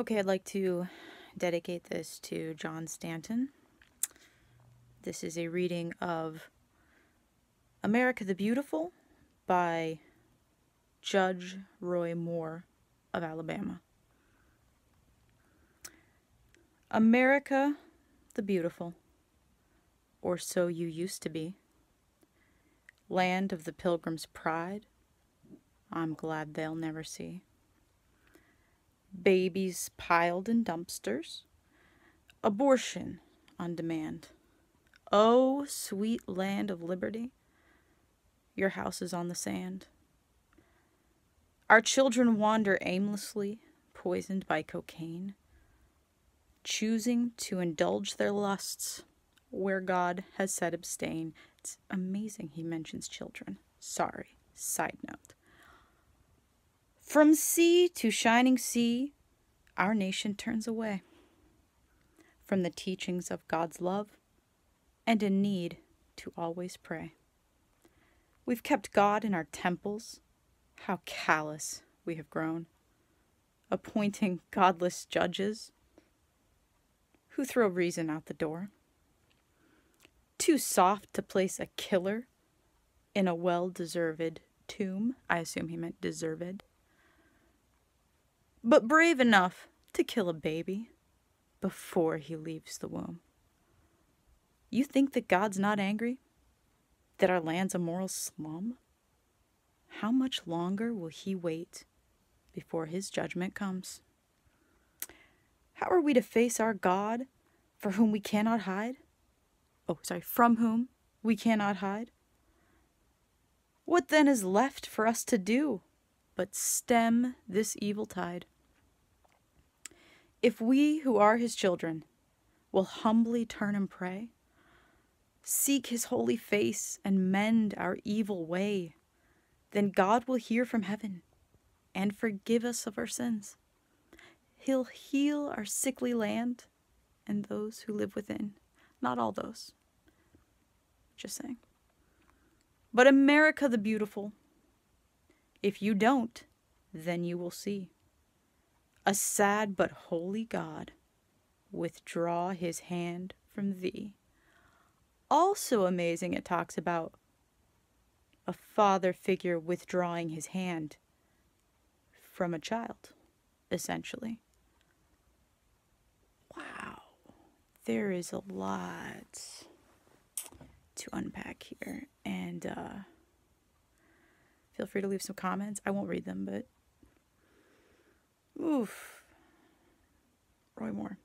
Okay, I'd like to dedicate this to John Stanton. This is a reading of America the Beautiful by Judge Roy Moore of Alabama. America the Beautiful, or so you used to be. Land of the Pilgrim's pride, I'm glad they'll never see. Babies piled in dumpsters, abortion on demand. Oh, sweet land of liberty, your house is on the sand. Our children wander aimlessly, poisoned by cocaine, choosing to indulge their lusts where God has said abstain. It's amazing he mentions children. Sorry, side note. From sea to shining sea, our nation turns away from the teachings of God's love and in need to always pray. We've kept God in our temples. How callous we have grown. Appointing godless judges who throw reason out the door. Too soft to place a killer in a well deserved tomb. I assume he meant deserved but brave enough to kill a baby before he leaves the womb. You think that God's not angry? That our land's a moral slum? How much longer will he wait before his judgment comes? How are we to face our God for whom we cannot hide? Oh, sorry, from whom we cannot hide? What then is left for us to do but stem this evil tide? If we who are his children will humbly turn and pray, seek his holy face and mend our evil way, then God will hear from heaven and forgive us of our sins. He'll heal our sickly land and those who live within. Not all those. Just saying. But America the beautiful, if you don't, then you will see a sad but holy God, withdraw his hand from thee. Also amazing, it talks about a father figure withdrawing his hand from a child, essentially. Wow, there is a lot to unpack here, and uh, feel free to leave some comments. I won't read them, but Oof. Roy Moore.